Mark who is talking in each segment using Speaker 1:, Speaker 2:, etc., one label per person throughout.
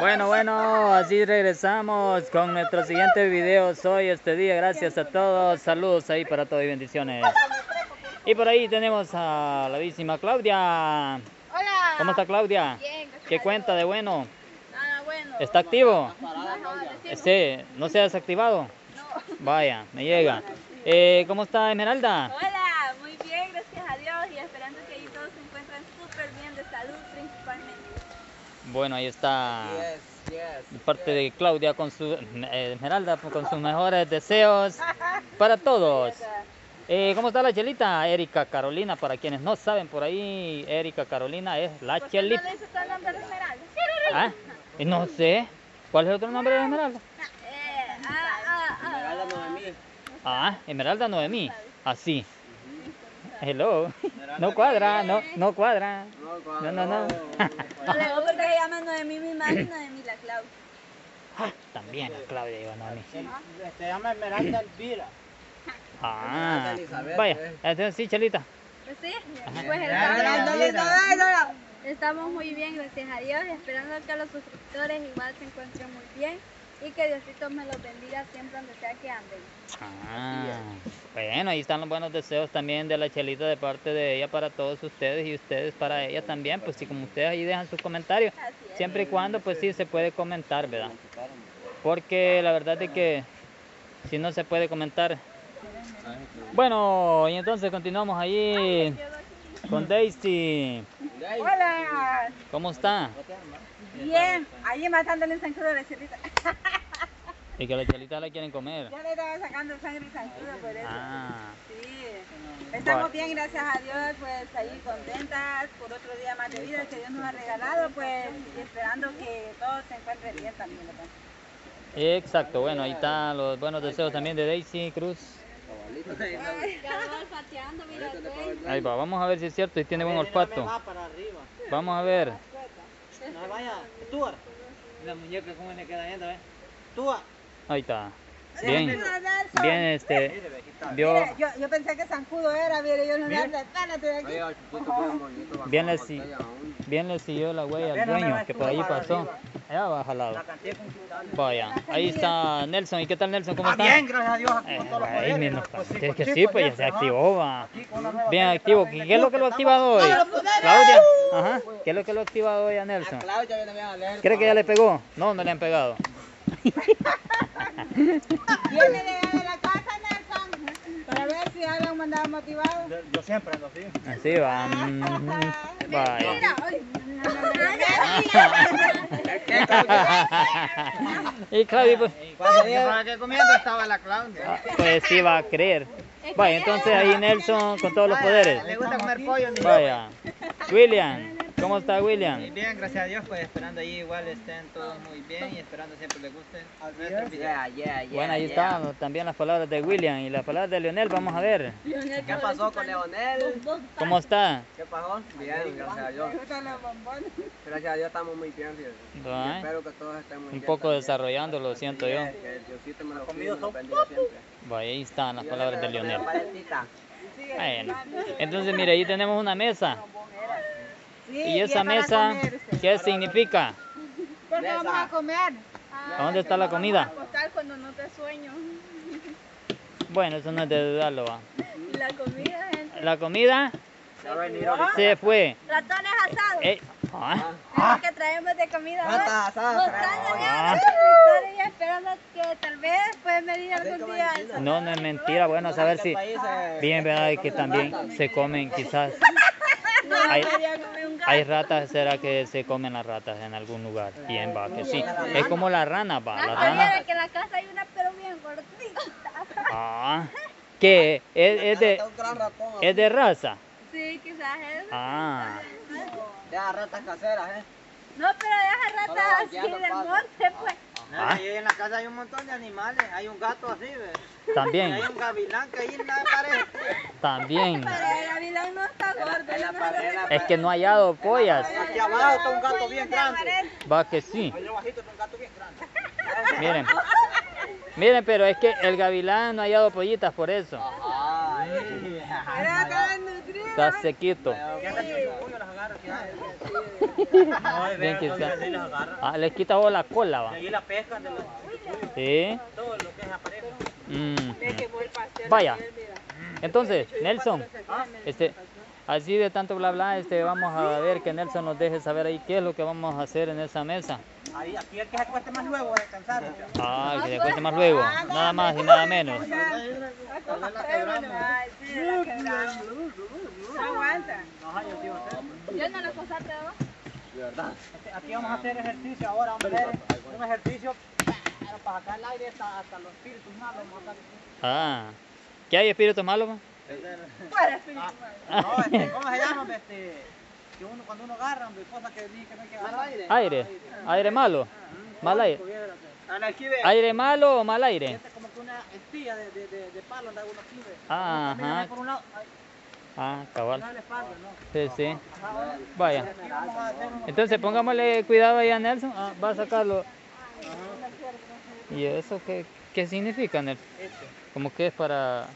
Speaker 1: Bueno, bueno, así regresamos con nuestro siguiente video hoy, este día. Gracias a todos. Saludos ahí para todos y bendiciones. Y por ahí tenemos a la víctima Claudia.
Speaker 2: Hola.
Speaker 1: ¿Cómo está Claudia?
Speaker 2: Bien,
Speaker 1: ¿Qué cuenta de bueno?
Speaker 2: Nada bueno.
Speaker 1: ¿Está activo? Sí, ¿no se ha desactivado?
Speaker 2: No.
Speaker 1: Vaya, me llega. Eh, ¿Cómo está Esmeralda?
Speaker 2: Hola, muy bien, gracias a Dios y esperando que ahí todos se encuentren súper bien de salud principalmente.
Speaker 1: Bueno, ahí está parte de Claudia con su eh, Esmeralda con sus mejores deseos para todos. Eh, ¿Cómo está la chelita? Erika Carolina, para quienes no saben por ahí, Erika Carolina es la
Speaker 2: ¿Por qué no
Speaker 1: chelita.
Speaker 2: le dice todo el nombre de Esmeralda?
Speaker 1: ¿Ah? No sé. ¿Cuál es el otro nombre de Esmeralda?
Speaker 2: Eh, ah, ah, ah.
Speaker 1: Ah, Esmeralda Noemí. Así. Hello. No cuadra, no, no cuadra. No, no, no.
Speaker 2: Gusta porque se llama Noemí mi madre y Noemí la Claudia.
Speaker 1: Ah, También la Claudia iba Noemí.
Speaker 3: Se llama Esmeralda Elvira.
Speaker 1: Ah, vaya. Entonces sí, chelita.
Speaker 2: Pues sí, pues estamos, estamos muy bien, gracias a Dios, esperando que los suscriptores igual se encuentren muy bien y que Diosito me los bendiga siempre donde sea que anden.
Speaker 1: Ah, bueno, ahí están los buenos deseos también de la chelita de parte de ella para todos ustedes y ustedes para ella también, pues si como ustedes ahí dejan sus comentarios, siempre y cuando pues sí se puede comentar, ¿verdad? Porque la verdad es que si no se puede comentar. Bueno, y entonces continuamos ahí con Daisy.
Speaker 4: Hola,
Speaker 1: ¿Cómo está?
Speaker 4: bien, ahí matándole el zancudo a la chelita.
Speaker 1: Y que la chelita la quieren comer.
Speaker 4: Ya le estaba sacando sangre al zancudo por eso.
Speaker 1: Ah,
Speaker 4: Sí, estamos bien, gracias a Dios, pues ahí contentas por otro día más de vida que Dios nos ha regalado, pues y esperando que todo se encuentre bien también. ¿verdad?
Speaker 1: exacto. Bueno, ahí están los buenos deseos también de Daisy Cruz. Ahí va, vamos a ver si es cierto y tiene buen olfato. Vamos a ver.
Speaker 3: No vaya, tú. La muñeca cómo le queda yendo, ¿eh? Tú.
Speaker 1: Ahí está. Bien, bien este. Vio,
Speaker 4: Mire, yo, yo pensé que zancudo era, mire, yo no me espérate de aquí.
Speaker 1: bien le, si- bien le siguió la huella al dueño que por ahí pasó. Allá va jalado.
Speaker 3: La canté con
Speaker 1: Vaya, ahí está Nelson. ¿Y qué tal Nelson? ¿Cómo
Speaker 3: Está
Speaker 1: está?
Speaker 3: bien, gracias a Dios, aquí
Speaker 1: Eh, ahí mismo, es que sí, pues ya se activó, va. Bien activo.
Speaker 3: que
Speaker 1: ¿Qué es lo que lo ha activado hoy? Claudia, ajá. ¿Qué es lo que lo ha activado hoy a Nelson?
Speaker 3: Claudia viene bien a leer.
Speaker 1: ¿Cree que ya le pegó? No, no le han pegado.
Speaker 4: Viene de la casa, Nelson, para ver si hablan mandado motivado.
Speaker 3: Yo, siempre ando así.
Speaker 1: Así va. Vaya. Y Claudia, pues,
Speaker 3: Y cuando yo estaba aquí comiendo estaba la Claudia.
Speaker 1: ah, pues sí va a creer. Vaya, entonces ahí Nelson con todos los poderes.
Speaker 3: Le gusta comer pollo, mi
Speaker 1: Vaya. William, ¿cómo está
Speaker 3: Muy
Speaker 1: William?
Speaker 3: bien, gracias a Dios, pues esperando ahí igual estén todos muy bien y esperando siempre les guste nuestro video.
Speaker 1: Bueno, ahí están también las palabras de William y las palabras de Leonel. Vamos a ver.
Speaker 5: ¿Qué pasó con Leonel?
Speaker 1: ¿Cómo está?
Speaker 5: ¿Qué pasó? Bien, gracias a Dios. Gracias a Dios estamos muy bien,
Speaker 1: ¿eh?
Speaker 5: Espero que todos estén muy
Speaker 1: Un
Speaker 5: bien.
Speaker 1: poco
Speaker 5: también.
Speaker 1: desarrollándolo, siento yo.
Speaker 5: Que Diosito me lo cuide lo bendiga siempre.
Speaker 1: Ahí están las palabras de Leonel. Bueno, entonces mire, ahí tenemos una mesa.
Speaker 4: Sí,
Speaker 1: ¿Y
Speaker 4: es
Speaker 1: esa mesa qué significa?
Speaker 4: Porque vamos a comer.
Speaker 1: ¿Dónde está la comida?
Speaker 2: acostar cuando no te sueño.
Speaker 1: Bueno, eso no es de dudarlo, va.
Speaker 2: Y la comida, gente.
Speaker 1: La comida
Speaker 5: a
Speaker 1: se fue.
Speaker 2: Ratones asados.
Speaker 1: Eh, ah,
Speaker 2: Es lo que traemos de comida No
Speaker 5: traemos.
Speaker 2: están
Speaker 1: Ah.
Speaker 2: Y esperando que tal vez pueden venir algún día.
Speaker 1: no, no es mentira. Bueno, a saber si bien verdad que también se comen quizás. Hay, hay ratas, ¿será que se comen las ratas en algún lugar? Bien, va, que sí. Es como la rana, va. La
Speaker 2: Ah,
Speaker 1: rana.
Speaker 2: mira, que en la casa hay una pero bien gordita.
Speaker 1: Ah, ¿qué? ¿Es, es de, es de raza?
Speaker 2: Sí, quizás es.
Speaker 1: Ah,
Speaker 5: Ya, ratas caseras, ¿eh?
Speaker 2: No, pero deja
Speaker 5: Solo
Speaker 2: ratas así del monte, pues.
Speaker 1: Ah.
Speaker 3: Ahí en la casa hay un montón de animales. Hay un gato así, ¿ves?
Speaker 1: también,
Speaker 3: Hay un gavilán que ahí en la pared.
Speaker 1: también.
Speaker 2: Pero el gavilán no está gordo.
Speaker 5: En la pared,
Speaker 1: Es que no ha hallado pollas.
Speaker 3: Aquí abajo está un gato bien grande.
Speaker 1: Va que sí.
Speaker 3: Ahí abajito está un gato bien grande.
Speaker 1: Miren. Miren, pero es que el gavilán no ha hallado pollitas por eso.
Speaker 5: Ay.
Speaker 1: Está sequito.
Speaker 3: Ya
Speaker 1: Bien que está. Ah, les quita vos la cola, va.
Speaker 3: Ahí la pescan de los
Speaker 1: Sí.
Speaker 3: todo lo que es aparejo.
Speaker 1: Mm.
Speaker 4: El.
Speaker 1: Vaya.
Speaker 4: mira.
Speaker 1: Entonces, Nelson, este, así de tanto bla bla, este, vamos a ver que Nelson nos deje saber ahí qué es lo que vamos a hacer en esa mesa.
Speaker 3: Ahí, aquí el que se acueste más luego a descansar.
Speaker 1: Ah, que se cueste más luego, nada más y nada menos.
Speaker 4: No aguanta.
Speaker 2: Yo no lo ¿no?
Speaker 5: De verdad.
Speaker 3: Este, Aquí vamos a hacer ejercicio ahora, vamos a ver un ejercicio para sacar el aire hasta, hasta los espíritus malos. vamos a sacar-
Speaker 1: Ah, ¿qué hay espíritu malo? ma?
Speaker 4: Fuera, espíritu malo.
Speaker 3: No, este, ¿cómo se llama? Este, que uno, cuando uno agarra, hombre, cosas que dije que no hay que agarrar.
Speaker 1: Aire, aire malo, mal aire.
Speaker 3: Aquí ve.
Speaker 1: ¿Aire malo o mal aire?
Speaker 3: Este es como que una espilla de, de, de, de palo anda uno aquí.
Speaker 1: Ah, ajá.
Speaker 3: por un lado,
Speaker 1: Ah, cabal. Sí, sí. Vaya. Entonces pongámosle cuidado ahí a Nelson. Ah, va a sacarlo. ¿Y eso qué, qué significa, Nelson? Como que es para...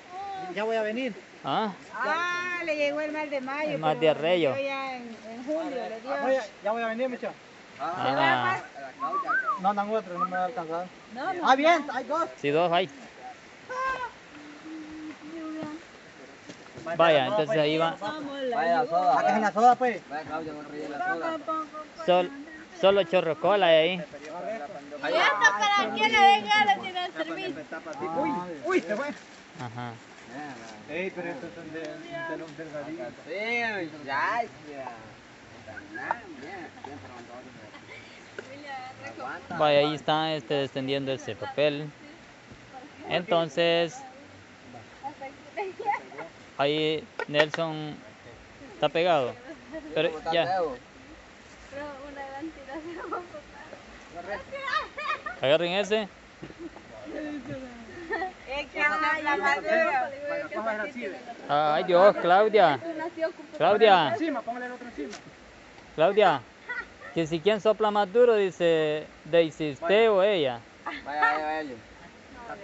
Speaker 3: Ya voy a venir.
Speaker 1: Ah,
Speaker 4: Ah, le llegó el mal de mayo.
Speaker 1: El mal de
Speaker 4: dio Ya en, en julio le dio.
Speaker 3: Voy a- ya voy a venir, Micho.
Speaker 1: ah,
Speaker 3: No andan otros, no me va a alcanzar.
Speaker 4: No, no.
Speaker 3: Ah, bien, hay dos.
Speaker 1: sí, dos hay. Vaya, entonces ahí va.
Speaker 5: Vaya soda.
Speaker 3: En la soda, pues.
Speaker 5: Vaya Claudia, no ríe la soda.
Speaker 1: Sol, solo chorro cola ahí.
Speaker 2: ¿Y esto para quién le venga le tiene el servicio?
Speaker 3: Uy, uy, se fue.
Speaker 1: Ajá.
Speaker 3: Ey, pero estos son de, de los delgaditos.
Speaker 5: Sí, ya, ya.
Speaker 1: Vaya, ahí está este, extendiendo ese papel. Entonces, ahí Nelson está pegado. Pero ya, agarren ese. Ay Dios, Claudia. Claudia. Claudia. Que si quien sopla más duro, dice Daisy, usted o ella.
Speaker 5: Vaya, vaya, vaya.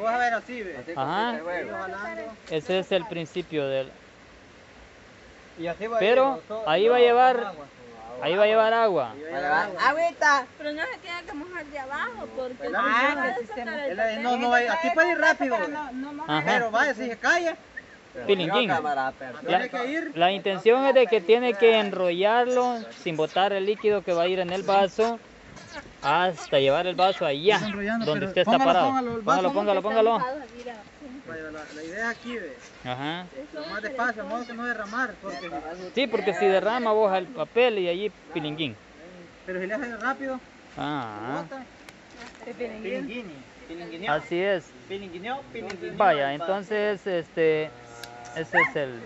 Speaker 3: A ver así, ve.
Speaker 5: Así
Speaker 1: Ajá.
Speaker 5: este.
Speaker 1: Ese es el principio del...
Speaker 3: Y así va
Speaker 1: Pero ahí va a llevar, ahí va a llevar agua.
Speaker 5: Agüita.
Speaker 2: Pero no se tiene que mojar de abajo porque
Speaker 3: Ah,
Speaker 2: no
Speaker 3: es- No, no, aquí puede ir rápido. ve.
Speaker 4: No, no más.
Speaker 1: Ajá.
Speaker 3: Pero vaya, si se calla.
Speaker 1: La intención es de que tiene que enrollarlo sin botar el líquido que va a ir en el vaso hasta llevar el vaso allá donde usted está
Speaker 3: póngalo,
Speaker 1: parado.
Speaker 3: póngalo, vaso,
Speaker 1: póngalo, póngalo.
Speaker 3: La, la idea es aquí, ve.
Speaker 1: Ajá.
Speaker 3: Lo más despacio, de modo que no derramar. Porque,
Speaker 1: Sí, porque si derrama vos el papel y allí pilinguín.
Speaker 3: pero si le haces rápido,
Speaker 1: Ah.
Speaker 3: Pilinguini.
Speaker 1: Así es. Vaya, entonces este ese es el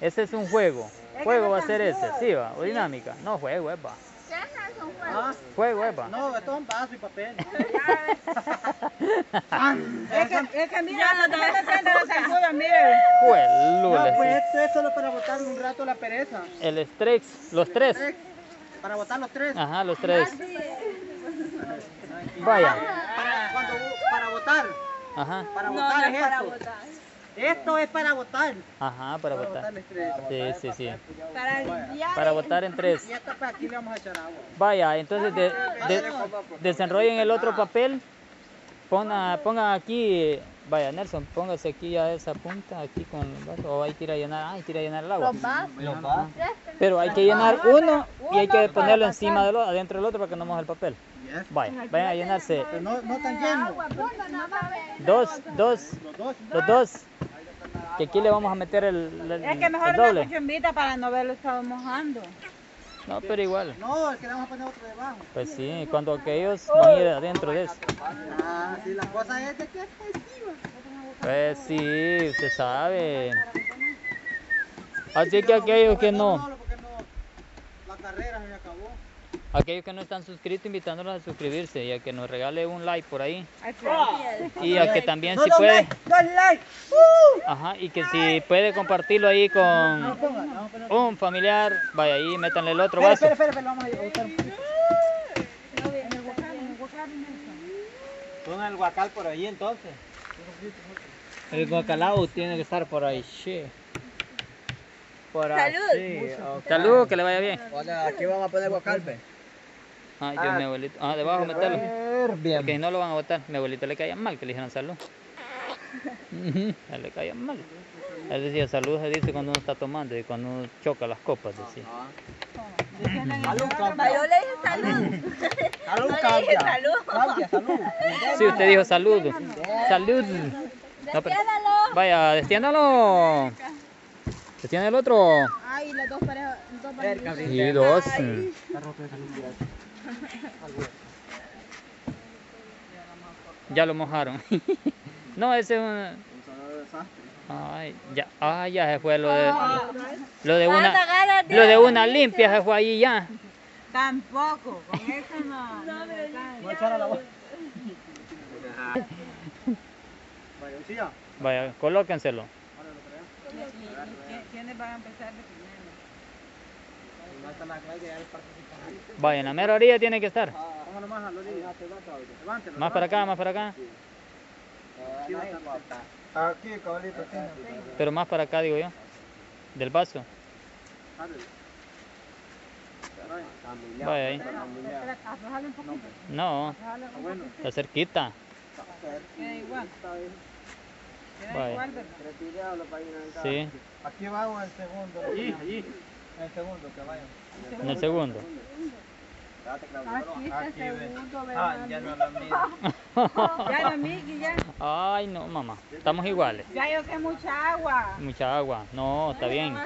Speaker 1: ese es un juego. Juego va a ser ese, sí va, o dinámica. No juego, es va.
Speaker 2: ¿qué es eso? un juego?
Speaker 3: Ah,
Speaker 1: Juego es va.
Speaker 3: no, esto es un vaso y papel.
Speaker 4: Es que, es que mira, no te metiendo los zancudos, mire.
Speaker 3: No,
Speaker 1: Juelules,
Speaker 3: pues esto es solo para botarle un rato la pereza.
Speaker 1: El estrés, los tres.
Speaker 3: Para botar los tres.
Speaker 1: Ajá, los tres. Vaya.
Speaker 3: Para, cuando, para botar.
Speaker 1: Ajá.
Speaker 3: Para
Speaker 2: No,
Speaker 3: botar
Speaker 2: no
Speaker 3: es
Speaker 2: es para
Speaker 3: esto.
Speaker 2: botar.
Speaker 3: Esto es para botar.
Speaker 1: Ajá, para
Speaker 3: Para estrés.
Speaker 1: Sí, sí, sí.
Speaker 2: Para.
Speaker 1: Para botar en tres.
Speaker 3: Y esta aquí le vamos a echar agua.
Speaker 1: Vaya, entonces de, de- desenrollen el otro papel. Ponga, ponga aquí, vaya Nelson, póngase aquí a esa punta, aquí con el vaso, o hay que ir a llenar, ah, hay que ir a llenar el agua.
Speaker 2: Los vasos.
Speaker 1: Pero hay que llenar uno y hay que ponerlo encima del otro, adentro del otro para que no moje el papel. Vaya, vayan a llenarse
Speaker 3: Pero no, no tan lleno.
Speaker 1: dos, dos,
Speaker 3: Los dos.
Speaker 1: los dos. Que aquí le vamos a meter el, el-
Speaker 4: Es que
Speaker 1: el
Speaker 4: mejor una
Speaker 1: doble.
Speaker 4: cuchumbita para no verlo estado mojando.
Speaker 1: No, pero igual.
Speaker 3: No, es que le vamos a poner otro debajo.
Speaker 1: Pues sí, cuando aquellos van a ir adentro de eso.
Speaker 3: Ah, sí, la cosa es de que encima.
Speaker 1: Pues sí, usted sabe. Así que aquellos que no,
Speaker 3: porque no, la carrera.
Speaker 1: Aquellos que no están suscritos, invitándolos a suscribirse y a que nos regale un like por ahí.
Speaker 4: Ay,
Speaker 1: Y a que también si
Speaker 3: dos
Speaker 1: puede,
Speaker 3: like.
Speaker 1: ajá, y que si puede compartirlo ahí con un familiar, vaya ahí, métanle el otro
Speaker 3: Espera,
Speaker 1: vaso.
Speaker 3: espera, espera, vamos a
Speaker 5: el guacal por ahí entonces.
Speaker 1: El guacalao tiene que estar por ahí, che.
Speaker 5: Por
Speaker 2: Salud.
Speaker 5: así, ok.
Speaker 1: Salud, que le vaya bien.
Speaker 3: Hola, aquí vamos a poner guacalpe.
Speaker 1: Ay, Dios, mi abuelito. Ah, debajo meterlo.
Speaker 3: Bien.
Speaker 1: Porque si no lo van a botar. Mi abuelito le caía mal que le dijeran salud. Ujú, A él le caía mal. Él decía salud, se dice cuando uno está tomando y cuando uno choca las copas, decía.
Speaker 3: Salud,
Speaker 2: Yo le dije salud.
Speaker 3: Salud,
Speaker 2: No le dije salud.
Speaker 3: Claudia, salud.
Speaker 1: Sí, usted dijo salud. Salud. No, pero- vaya, destiéndalo. Destienda el otro.
Speaker 2: Ay, las dos parejas. Dos parejas.
Speaker 1: Y dos. Ya lo mojaron. No, ese es un... Ay, ya, ah, ya se fue lo de, lo de una, lo de una limpia se fue ahí ya.
Speaker 4: Tampoco, con eso no. no.
Speaker 3: Vaya,
Speaker 1: colóquenselo.
Speaker 4: ¿Quiénes van a empezar de primero?
Speaker 3: No está la Claudia, ya él participa.
Speaker 1: Vaya, en la mera orilla tiene que estar.
Speaker 3: Póngalo más a la orilla. Levántelo.
Speaker 1: Más para acá, más para acá.
Speaker 3: Aquí, cabalito.
Speaker 1: Pero más para acá, digo yo. Del vaso. Vaya ahí. No, está cerquita.
Speaker 4: Queda igual. Queda
Speaker 1: Vaya.
Speaker 4: igual, ¿verdad?
Speaker 1: Sí,
Speaker 3: Aquí vamos el segundo. Allí, allí. El segundo, que vayan.
Speaker 1: en el segundo.
Speaker 2: Aquí está el segundo,
Speaker 3: Ah, ya no mismo.
Speaker 4: Ya, no, Miki, ya.
Speaker 1: Ay, no, mamá. Estamos iguales.
Speaker 4: Ya yo que mucha agua.
Speaker 1: Mucha agua. No, está bien.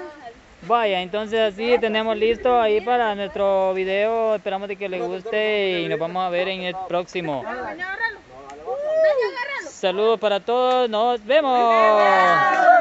Speaker 1: Vaya, entonces así tenemos listo ahí para nuestro video. Esperamos de que les guste y nos vamos a ver en el próximo.
Speaker 2: Agárralo.
Speaker 1: Saludos para todos. Nos vemos.